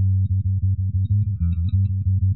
with telekinesis.